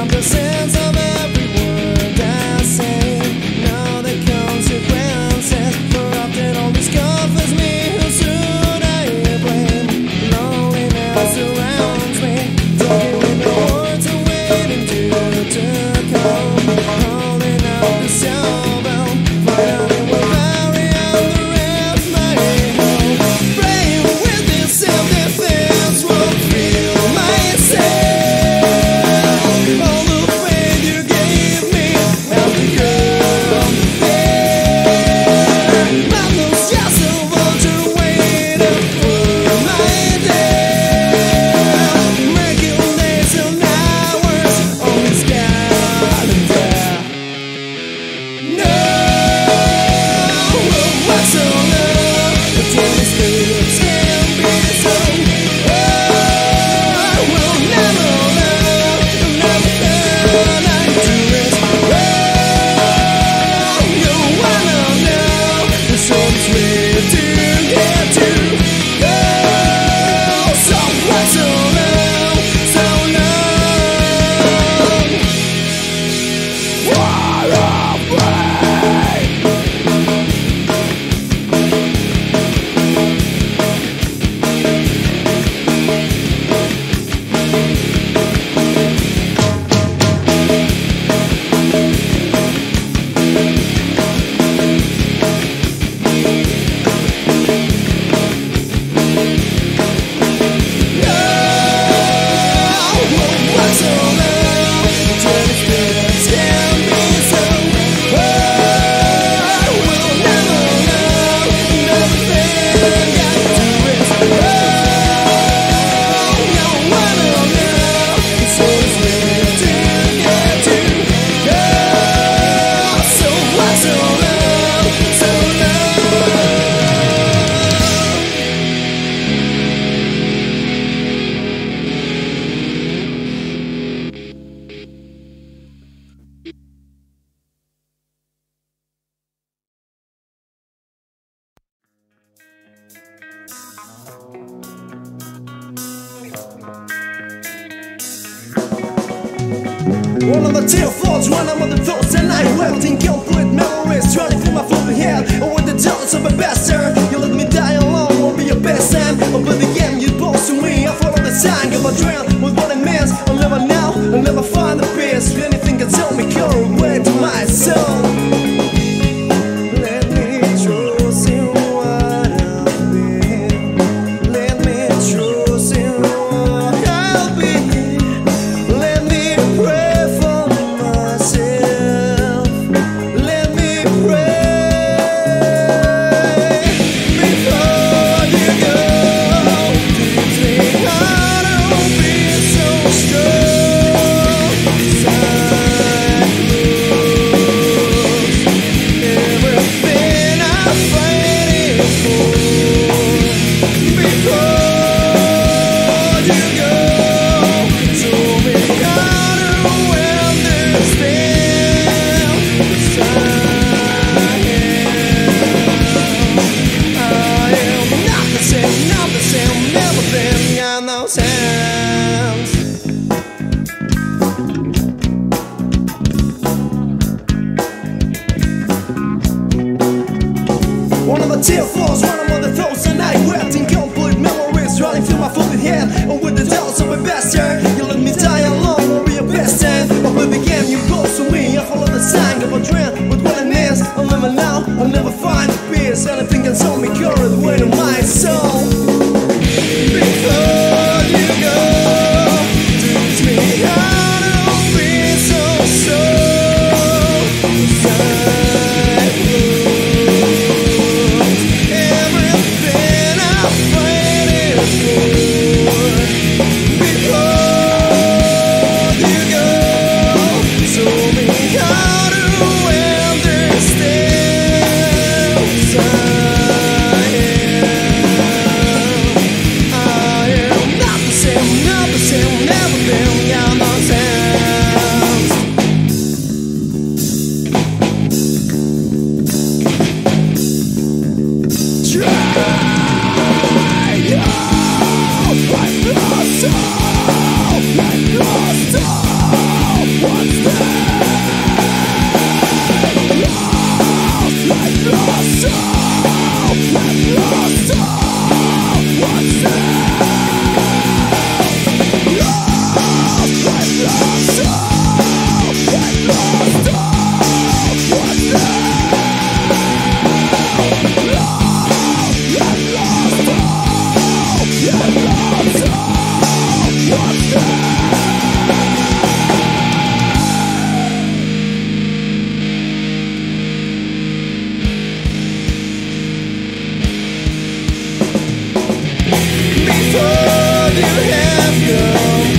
I'm. have known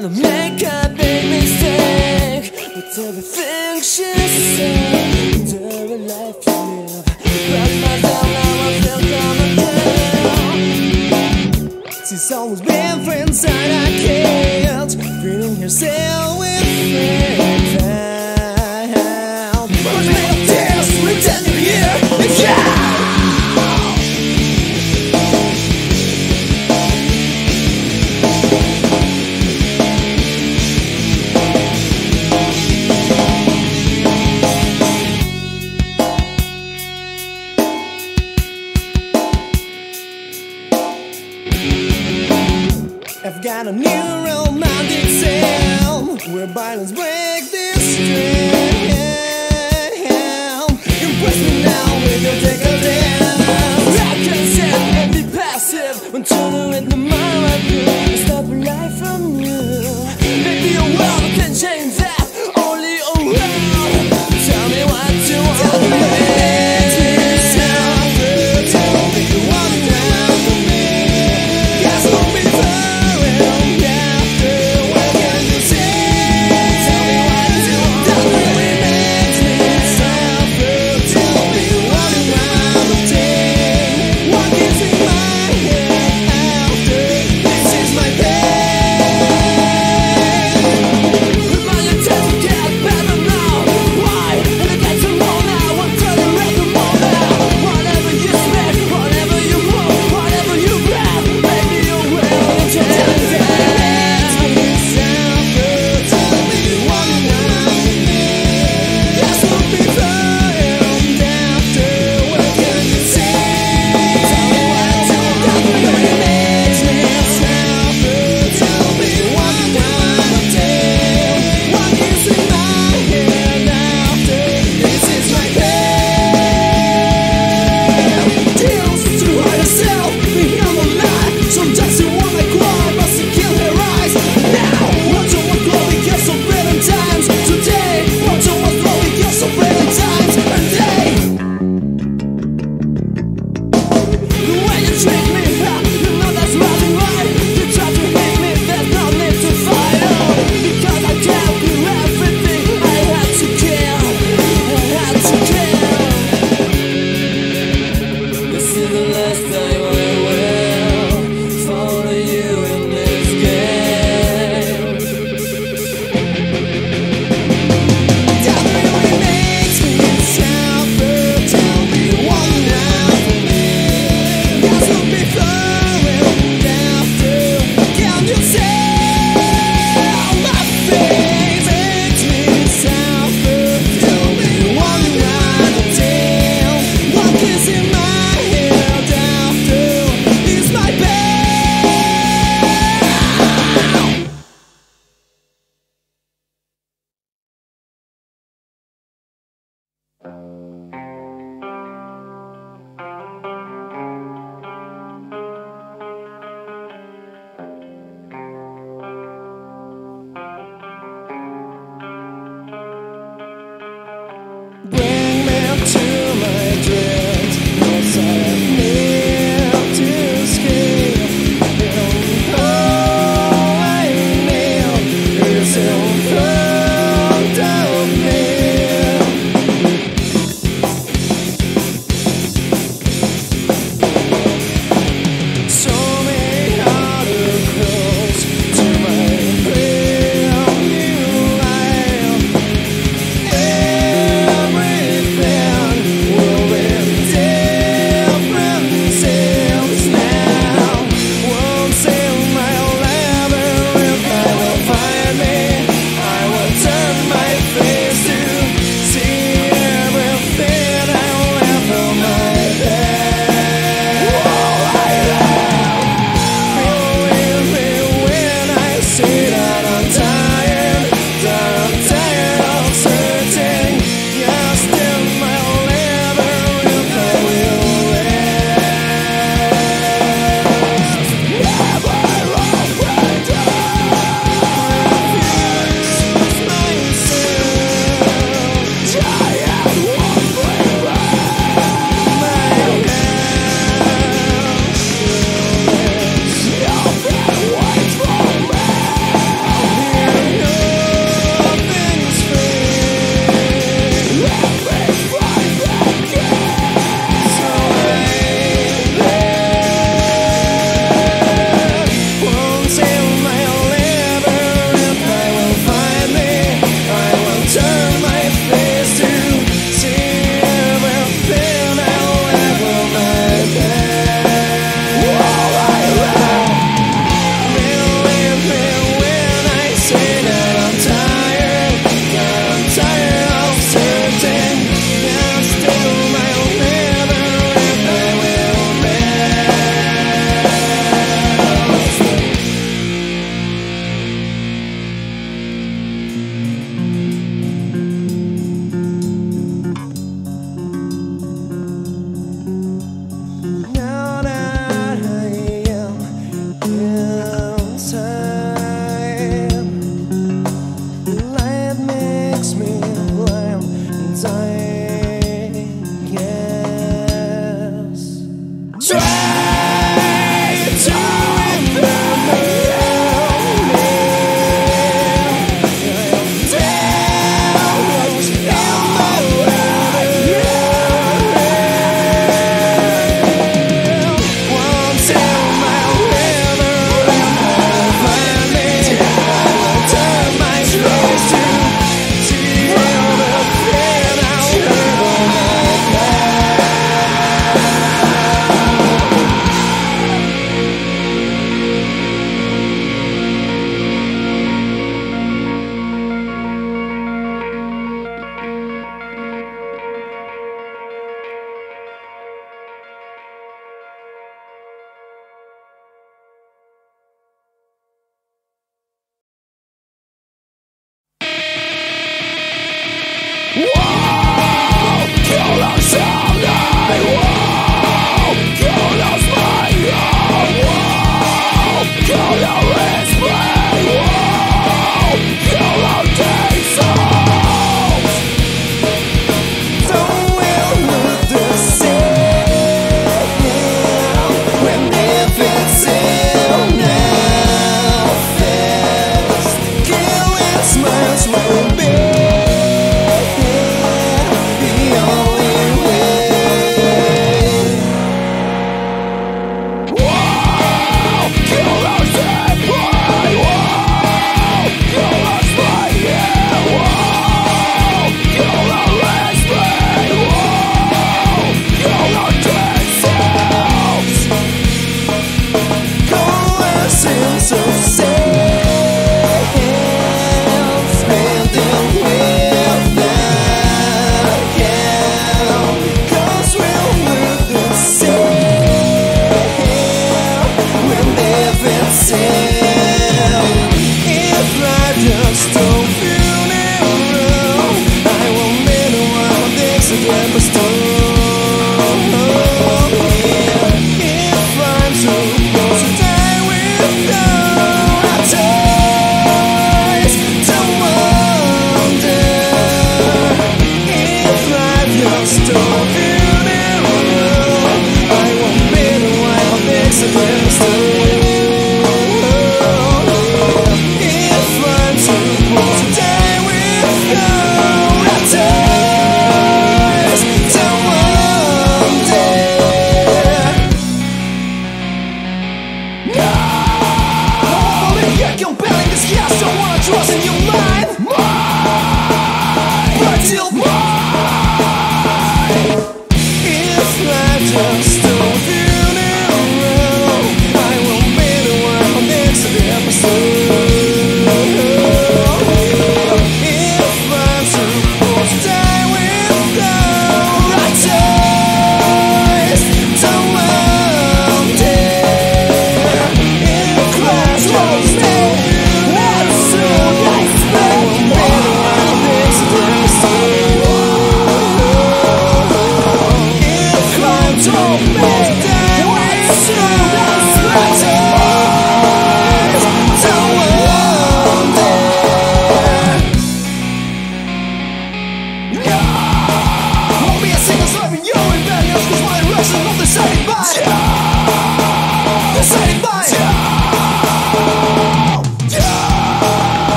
gonna make a big mistake. With everything she said Every life you live. Wrap myself now I feel coming down She's always been friends that I can't Feeling herself with friends got a neuromantic cell where violence breaks this string. strength. You're bailing this gas, don't wanna trust in your mind so big.